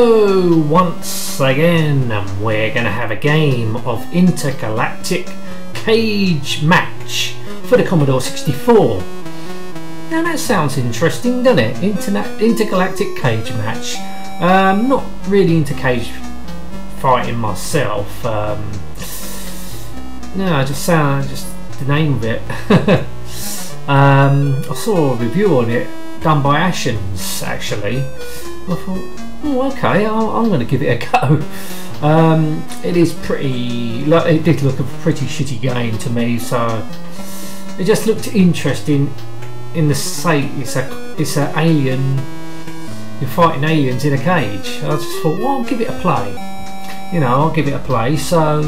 Once again we're going to have a game of intergalactic cage match for the Commodore 64. Now that sounds interesting doesn't it? Interna intergalactic cage match. Um, not really into cage fighting myself. Um, no, I just sound just the name of it. um, I saw a review on it done by Ashens actually. I thought, oh, okay, i am going to give it a go. Um, it is pretty. It did look a pretty shitty game to me, so it just looked interesting. In the state, it's a it's an alien. You're fighting aliens in a cage. I just thought, well, I'll give it a play. You know, I'll give it a play. So,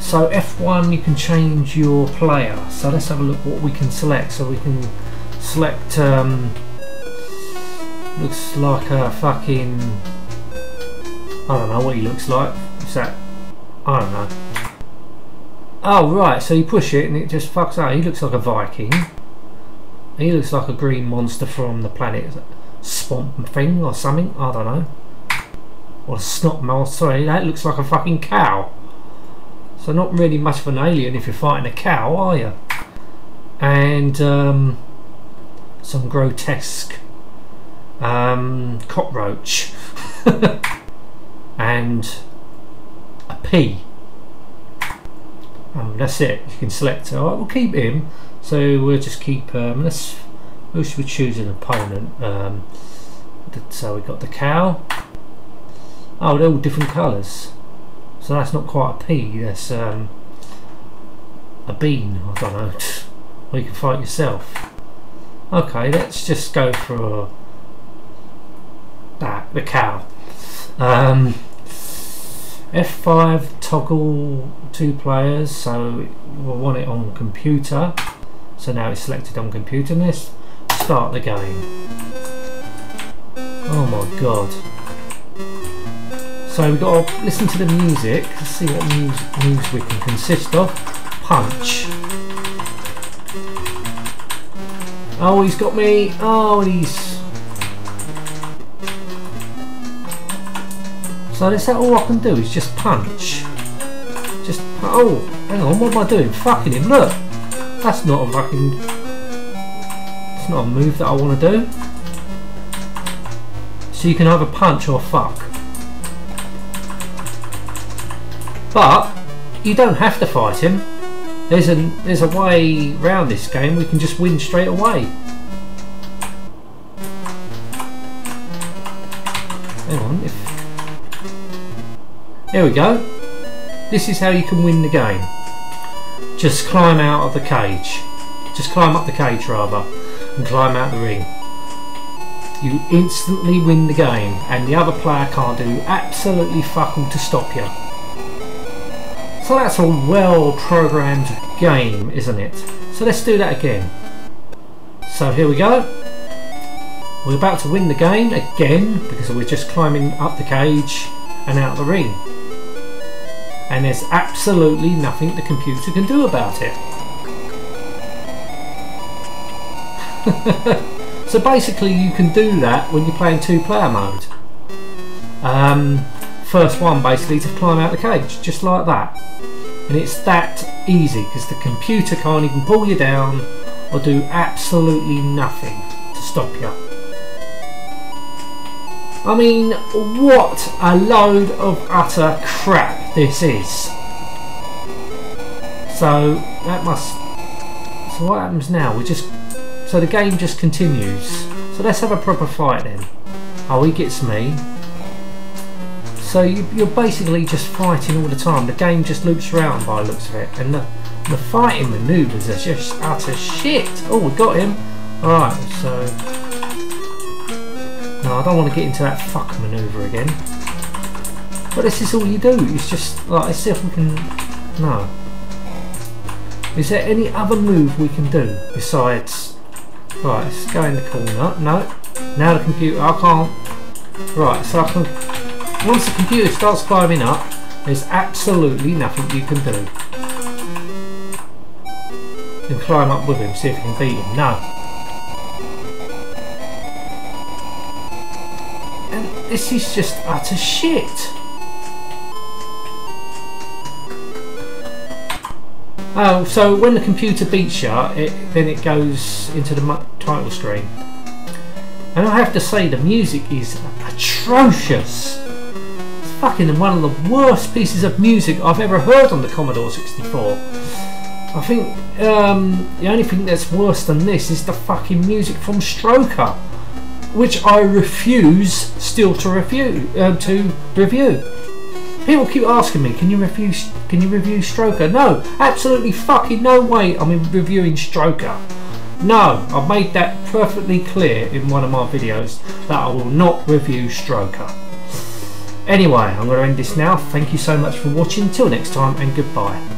so F1, you can change your player. So let's have a look what we can select. So we can select. Um, Looks like a fucking... I don't know what he looks like. Is that... I don't know. Oh, right, so you push it and it just fucks out. He looks like a Viking. He looks like a green monster from the planet Swamp thing or something. I don't know. Or a snot mouse. Sorry, that looks like a fucking cow. So not really much of an alien if you're fighting a cow, are you? And um, some grotesque um, cockroach and a pea. Um, that's it. You can select. All right, we'll keep him. So we'll just keep. Um, let's. We should choose an opponent. Um, so we got the cow. Oh, they're all different colours. So that's not quite a pea. That's um, a bean. I don't know. Or you can fight yourself. Okay, let's just go for that the cow. Um, F5 toggle two players, so we'll want it on computer. So now it's selected on computer. And let's start the game. Oh my god. So we've got to listen to the music to see what music, music we can consist of. Punch. Oh, he's got me. Oh, he's So is that all I can do is just punch? Just, oh, hang on, what am I doing? Fucking him, look! That's not a fucking, it's not a move that I want to do. So you can either punch or fuck. But, you don't have to fight him. There's a, there's a way round this game, we can just win straight away. Hang on, if there we go. This is how you can win the game. Just climb out of the cage. Just climb up the cage rather and climb out the ring. You instantly win the game and the other player can't do absolutely fuck all to stop you. So that's a well programmed game, isn't it? So let's do that again. So here we go. We're about to win the game again because we're just climbing up the cage and out the ring and there's absolutely nothing the computer can do about it. so basically you can do that when you're playing two player mode. Um, first one basically to climb out the cage, just like that. And it's that easy because the computer can't even pull you down or do absolutely nothing to stop you. I mean, what a load of utter crap this is. So, that must... So what happens now? We just... So the game just continues. So let's have a proper fight then. Oh, he gets me. So you, are basically just fighting all the time. The game just loops around by the looks of it. And the, the fighting manoeuvres are just utter shit. Oh, we got him. Alright, so... No, I don't want to get into that fuck manoeuvre again. But this is all you do. It's just like let's see if we can. No. Is there any other move we can do besides? Right, let's go in the corner. No. Now the computer. I can't. Right, so I can. Once the computer starts climbing up, there's absolutely nothing you can do. You climb up with him, see if you can beat him. No. This is just utter shit. Oh, so when the computer beats you, it, then it goes into the title screen. And I have to say, the music is atrocious. It's fucking one of the worst pieces of music I've ever heard on the Commodore 64. I think um, the only thing that's worse than this is the fucking music from Stroker, which I refuse still to review. Uh, to review. People keep asking me, can you review? Can you review Stroker? No, absolutely fucking no way. I'm reviewing Stroker. No, I've made that perfectly clear in one of my videos that I will not review Stroker. Anyway, I'm going to end this now. Thank you so much for watching. Till next time, and goodbye.